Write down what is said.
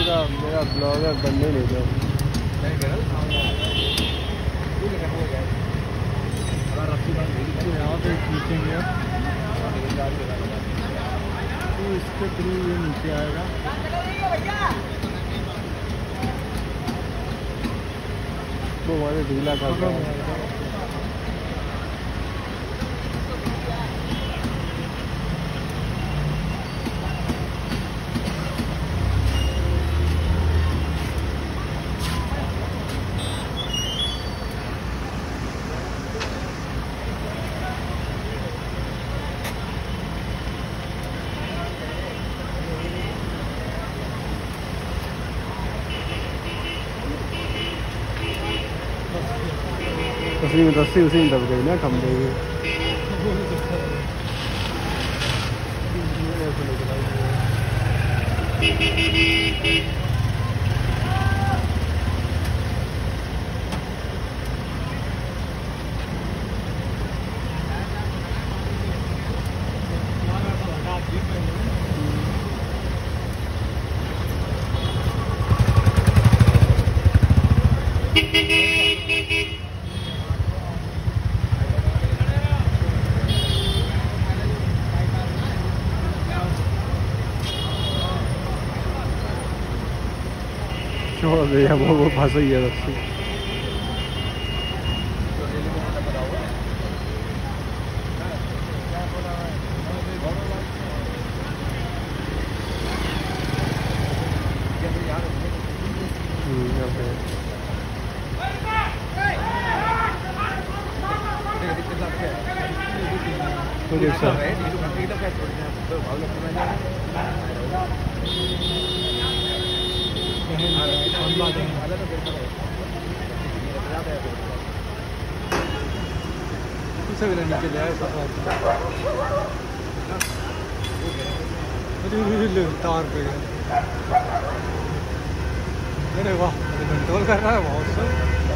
पूरा मेरा बनने नहीं दो यहाँ पे खींचेंगे तो इसके थ्रू ये नीचे आएगा। वो हमारे ढीला कर उसी में रस्सी उसी में दब गई ना खंभे में छोड़ दिया वो वो फंस गई है रस्सी हम्म, तार पे अरे वाह कंट्रोल कर रहा है। बहुत सही